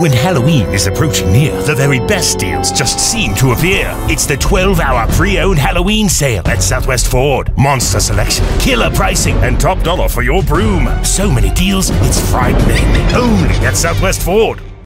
When Halloween is approaching near, the very best deals just seem to appear. It's the 12 hour pre owned Halloween sale at Southwest Ford. Monster selection, killer pricing, and top dollar for your broom. So many deals, it's frightening. Only at Southwest Ford.